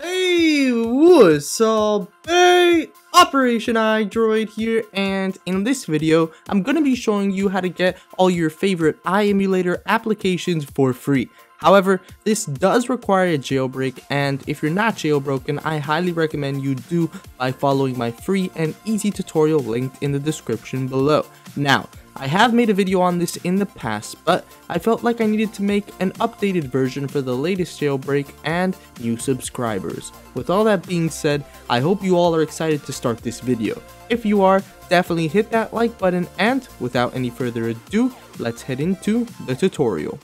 Hey, what's up? Hey, Operation iDroid here, and in this video, I'm gonna be showing you how to get all your favorite iEmulator applications for free. However, this does require a jailbreak, and if you're not jailbroken, I highly recommend you do by following my free and easy tutorial linked in the description below. Now, I have made a video on this in the past, but I felt like I needed to make an updated version for the latest jailbreak and new subscribers. With all that being said, I hope you all are excited to start this video. If you are, definitely hit that like button and without any further ado, let's head into the tutorial.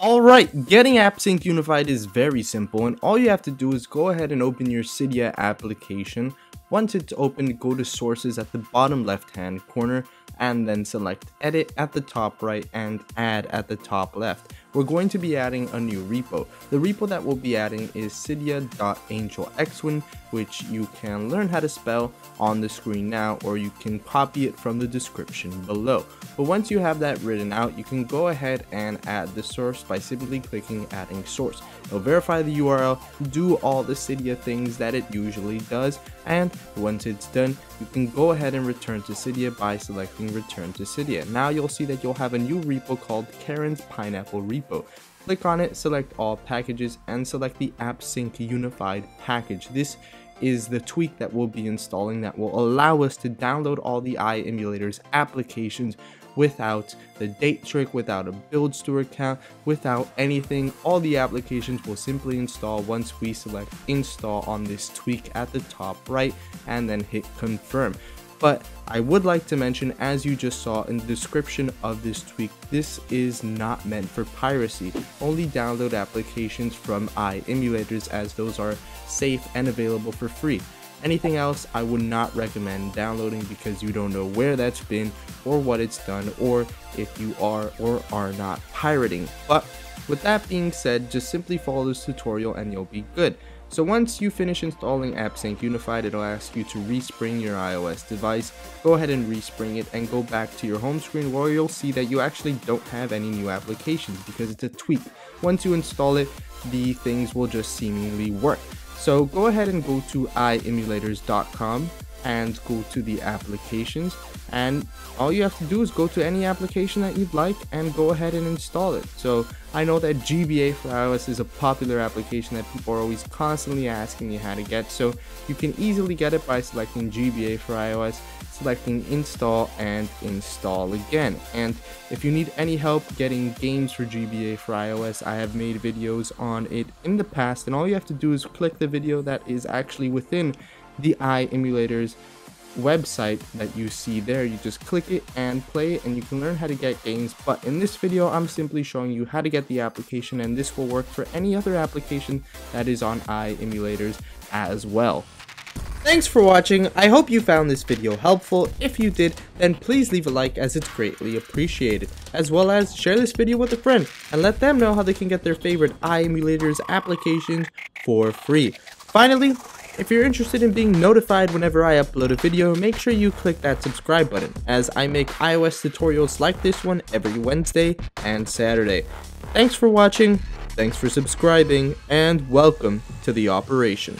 Alright, getting AppSync Unified is very simple and all you have to do is go ahead and open your Cydia application once it's open, go to sources at the bottom left hand corner and then select edit at the top right and add at the top left. We're going to be adding a new repo. The repo that we'll be adding is cydia.angelxwind, which you can learn how to spell on the screen now, or you can copy it from the description below. But once you have that written out, you can go ahead and add the source by simply clicking adding source. It'll verify the URL, do all the Cydia things that it usually does, and once it's done, you can go ahead and return to Cydia by selecting return to Cydia. Now you'll see that you'll have a new repo called Karen's Pineapple Repo Click on it, select all packages, and select the AppSync Unified package. This is the tweak that we'll be installing that will allow us to download all the iEmulators applications without the date trick, without a BuildStore account, without anything. All the applications will simply install once we select install on this tweak at the top right and then hit confirm. But I would like to mention, as you just saw in the description of this tweak, this is not meant for piracy. Only download applications from iEmulators as those are safe and available for free. Anything else I would not recommend downloading because you don't know where that's been or what it's done or if you are or are not pirating. But with that being said, just simply follow this tutorial and you'll be good. So once you finish installing AppSync Unified, it'll ask you to respring your iOS device. Go ahead and respring it and go back to your home screen where you'll see that you actually don't have any new applications because it's a tweak. Once you install it, the things will just seemingly work. So go ahead and go to iemulators.com and go to the applications and all you have to do is go to any application that you'd like and go ahead and install it. So I know that GBA for iOS is a popular application that people are always constantly asking you how to get, so you can easily get it by selecting GBA for iOS, selecting install and install again. And if you need any help getting games for GBA for iOS, I have made videos on it in the past and all you have to do is click the video that is actually within the iEmulators website that you see there. You just click it and play it and you can learn how to get games. But in this video, I'm simply showing you how to get the application and this will work for any other application that is on iEmulators as well. Thanks for watching, I hope you found this video helpful. If you did, then please leave a like as it's greatly appreciated. As well as share this video with a friend and let them know how they can get their favorite iEmulators applications for free. Finally, if you're interested in being notified whenever I upload a video, make sure you click that subscribe button, as I make iOS tutorials like this one every Wednesday and Saturday. Thanks for watching, thanks for subscribing, and welcome to the operation.